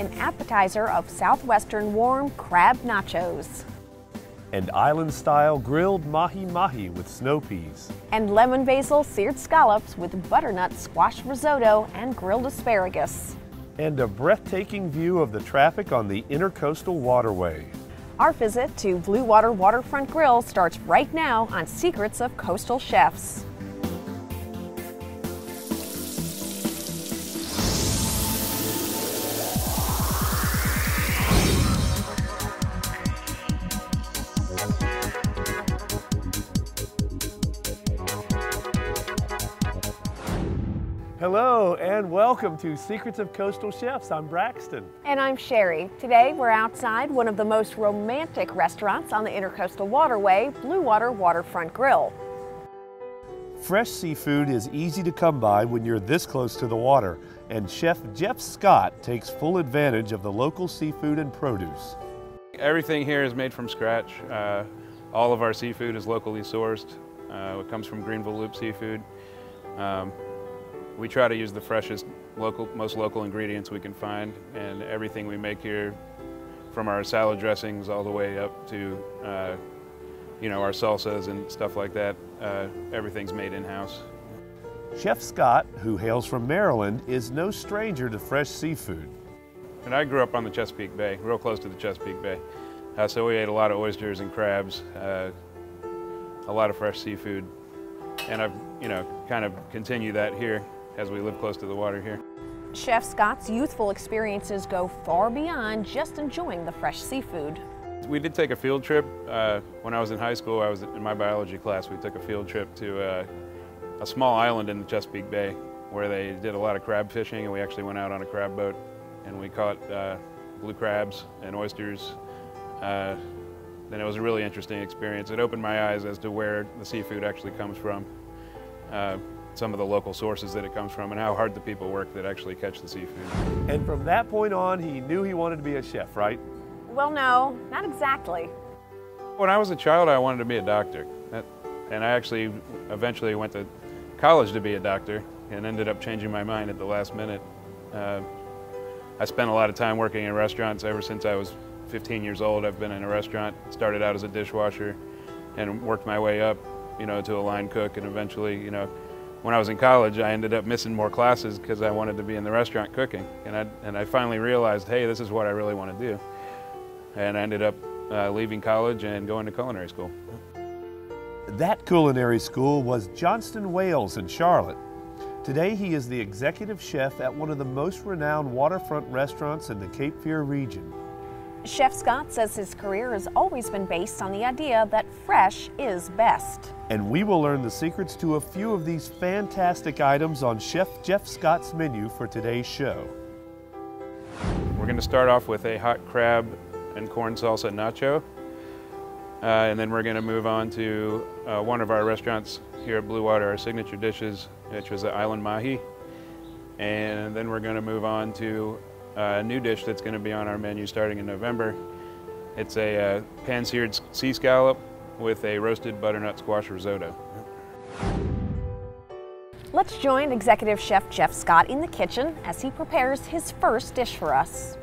an appetizer of southwestern warm crab nachos. And island-style grilled mahi-mahi with snow peas. And lemon basil seared scallops with butternut squash risotto and grilled asparagus. And a breathtaking view of the traffic on the Intercoastal Waterway. Our visit to Blue Water Waterfront Grill starts right now on Secrets of Coastal Chefs. Hello and welcome to Secrets of Coastal Chefs. I'm Braxton. And I'm Sherry. Today we're outside one of the most romantic restaurants on the Intercoastal Waterway, Blue Water Waterfront Grill. Fresh seafood is easy to come by when you're this close to the water, and Chef Jeff Scott takes full advantage of the local seafood and produce. Everything here is made from scratch. Uh, all of our seafood is locally sourced. Uh, it comes from Greenville Loop Seafood. Um, we try to use the freshest, local, most local ingredients we can find, and everything we make here, from our salad dressings all the way up to, uh, you know, our salsas and stuff like that, uh, everything's made in-house. Chef Scott, who hails from Maryland, is no stranger to fresh seafood. And I grew up on the Chesapeake Bay, real close to the Chesapeake Bay. Uh, so we ate a lot of oysters and crabs, uh, a lot of fresh seafood. And I've, you know, kind of continued that here as we live close to the water here. Chef Scott's youthful experiences go far beyond just enjoying the fresh seafood. We did take a field trip. Uh, when I was in high school, I was in my biology class, we took a field trip to uh, a small island in the Chesapeake Bay where they did a lot of crab fishing and we actually went out on a crab boat and we caught uh, blue crabs and oysters. Uh, and it was a really interesting experience. It opened my eyes as to where the seafood actually comes from. Some of the local sources that it comes from and how hard the people work that actually catch the seafood. And from that point on, he knew he wanted to be a chef, right? Well, no, not exactly. When I was a child, I wanted to be a doctor. And I actually eventually went to college to be a doctor and ended up changing my mind at the last minute. Uh, I spent a lot of time working in restaurants ever since I was 15 years old. I've been in a restaurant, started out as a dishwasher and worked my way up, you know, to a line cook and eventually, you know, when I was in college, I ended up missing more classes because I wanted to be in the restaurant cooking. And I, and I finally realized, hey, this is what I really want to do. And I ended up uh, leaving college and going to culinary school. That culinary school was Johnson Wales in Charlotte. Today he is the executive chef at one of the most renowned waterfront restaurants in the Cape Fear region. Chef Scott says his career has always been based on the idea that fresh is best. And we will learn the secrets to a few of these fantastic items on Chef Jeff Scott's menu for today's show. We're going to start off with a hot crab and corn salsa nacho. Uh, and then we're going to move on to uh, one of our restaurants here at Blue Water, our signature dishes, which was the island mahi. And then we're going to move on to a new dish that's going to be on our menu starting in November. It's a uh, pan-seared sea scallop with a roasted butternut squash risotto. Let's join Executive Chef Jeff Scott in the kitchen as he prepares his first dish for us.